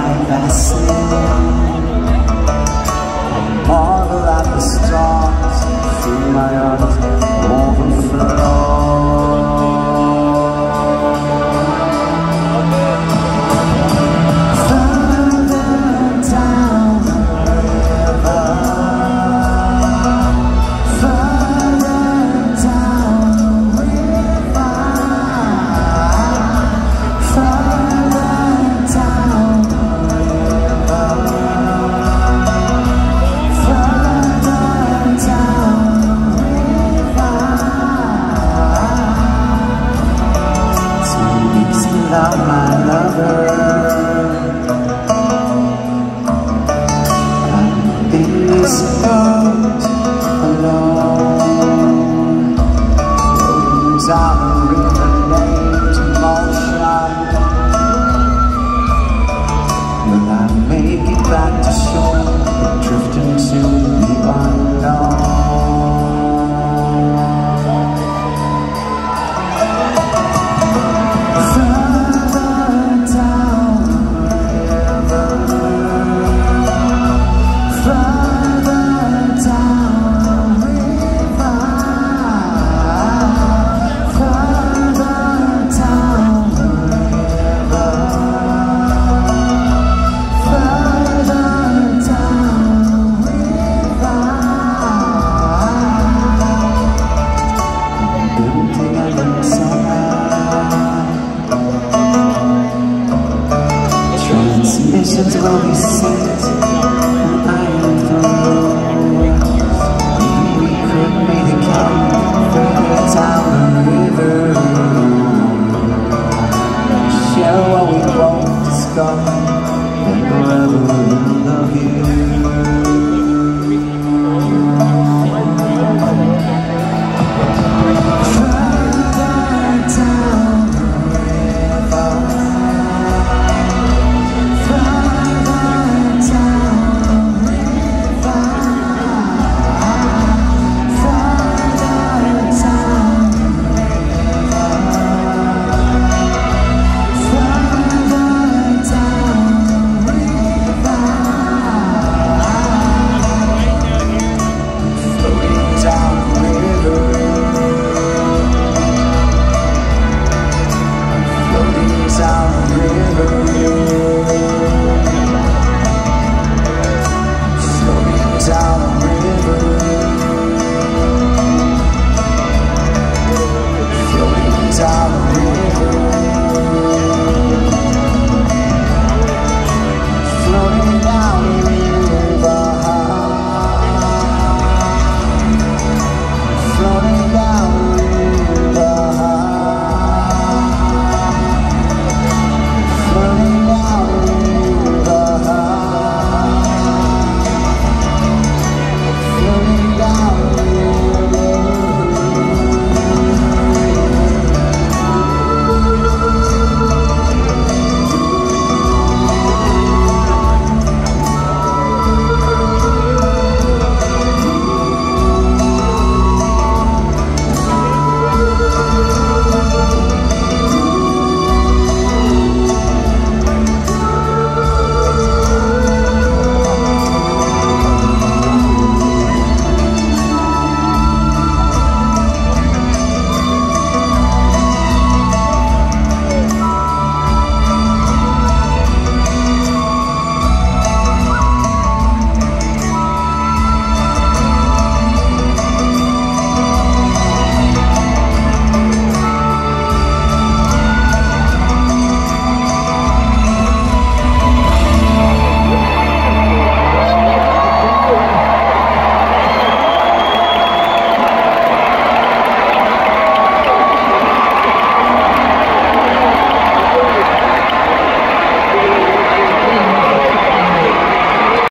mind I see Marvel at the stars. Through my arms overflow without my lover this boat alone out nations will be saved.